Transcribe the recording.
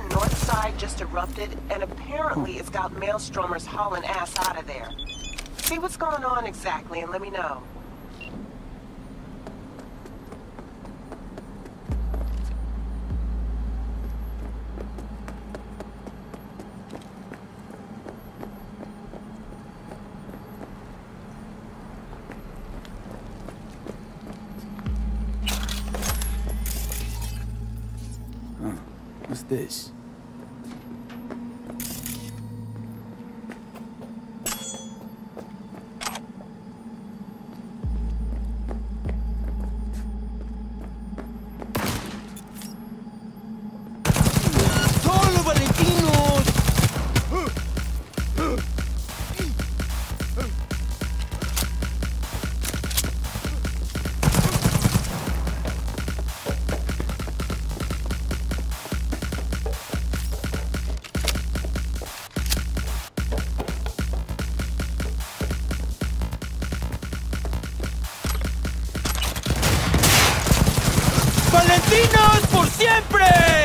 North side just erupted, and apparently it's got Maelstromers hauling ass out of there. See what's going on exactly and let me know. What's this? ¡Valentinos por siempre!